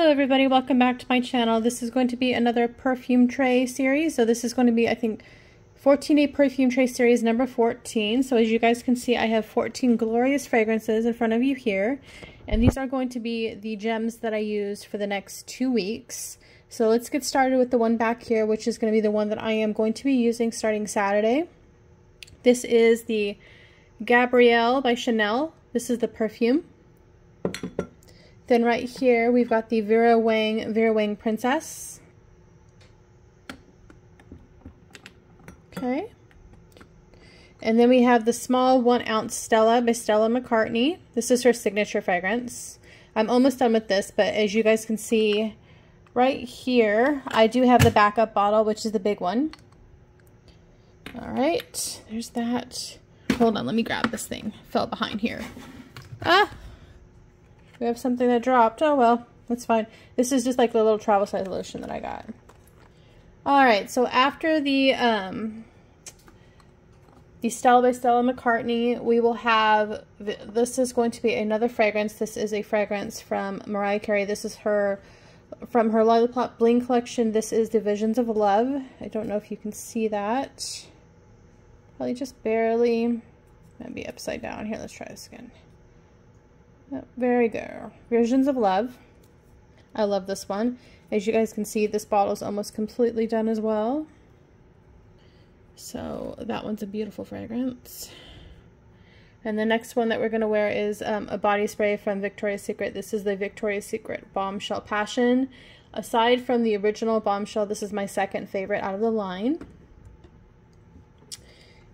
Hello everybody, welcome back to my channel. This is going to be another perfume tray series. So this is going to be, I think, 14 day perfume tray series number 14. So as you guys can see, I have 14 glorious fragrances in front of you here. And these are going to be the gems that I use for the next two weeks. So let's get started with the one back here, which is going to be the one that I am going to be using starting Saturday. This is the Gabrielle by Chanel. This is the perfume. Then right here, we've got the Vera Wang, Vera Wang Princess. Okay. And then we have the small one ounce Stella by Stella McCartney. This is her signature fragrance. I'm almost done with this, but as you guys can see right here, I do have the backup bottle, which is the big one. All right, there's that. Hold on, let me grab this thing. Fell behind here. We have something that dropped. Oh, well, that's fine. This is just like the little travel size lotion that I got. All right, so after the um, the Stella by Stella McCartney, we will have, this is going to be another fragrance. This is a fragrance from Mariah Carey. This is her, from her Lollipop Bling collection. This is Divisions of Love. I don't know if you can see that. Probably just barely. Maybe upside down. Here, let's try this again. Very good. Visions of Love. I love this one. As you guys can see, this bottle is almost completely done as well. So that one's a beautiful fragrance. And the next one that we're going to wear is um, a body spray from Victoria's Secret. This is the Victoria's Secret Bombshell Passion. Aside from the original Bombshell, this is my second favorite out of the line.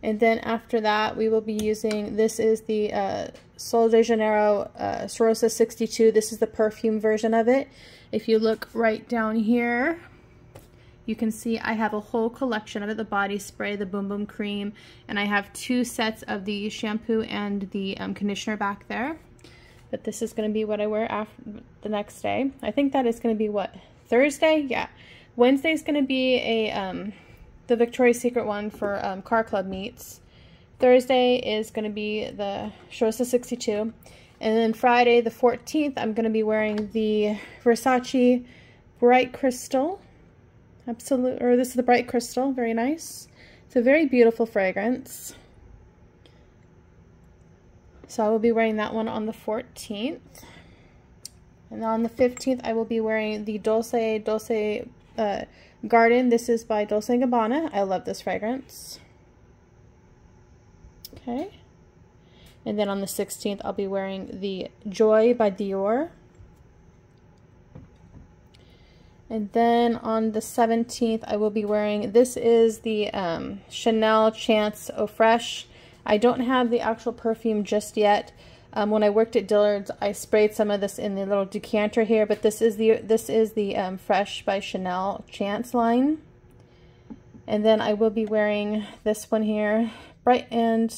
And then after that, we will be using, this is the uh, Sol de Janeiro uh, Cheirosa 62. This is the perfume version of it. If you look right down here, you can see I have a whole collection of it, the body spray, the Bum Bum Cream, and I have two sets of the shampoo and the um, conditioner back there. But this is going to be what I wear after the next day. I think that is going to be what? Thursday? Yeah. Wednesday is going to be a um, the Victoria's Secret one for um, Car Club meets. Thursday is going to be the Cheirosa 62. And then Friday, the 14th, I'm going to be wearing the Versace Bright Crystal. Absolute, or this is the Bright Crystal. Very nice. It's a very beautiful fragrance. So I will be wearing that one on the 14th. And on the 15th, I will be wearing the Dolce Dolce uh, Garden. This is by Dolce & Gabbana. I love this fragrance. Okay. And then on the 16th, I'll be wearing the Joy by Dior. And then on the 17th, I will be wearing, this is the um, Chanel Chance Eau Fraiche. I don't have the actual perfume just yet. Um, when I worked at Dillard's, I sprayed some of this in the little decanter here, but this is the this is the um, Fresh by Chanel Chance line. And then I will be wearing this one here, Bright and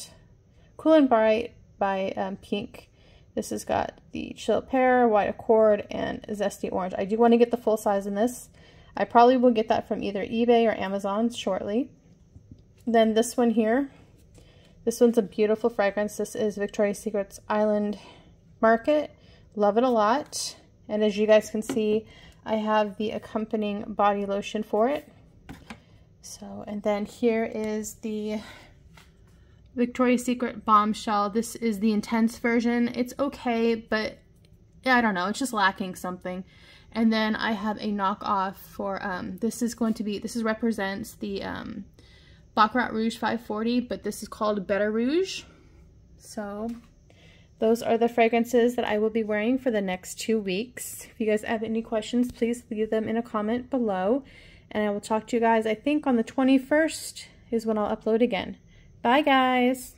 Cool and Bright by um, Pink. This has got the Chill Pear, White Accord, and Zesty Orange. I do want to get the full size in this. I probably will get that from either eBay or Amazon shortly. Then this one here, this one's a beautiful fragrance. This is Victoria's Secret's Island Market. Love it a lot. And as you guys can see, I have the accompanying body lotion for it. So, and then here is the Victoria's Secret Bombshell. This is the intense version. It's okay, but I don't know. It's just lacking something. And then I have a knockoff for, um, this is going to be, this is represents the um, Baccarat Rouge 540, but this is called Better Rouge. So those are the fragrances that I will be wearing for the next two weeks. If you guys have any questions, please leave them in a comment below. And I will talk to you guys, I think on the 21st is when I'll upload again. Bye guys!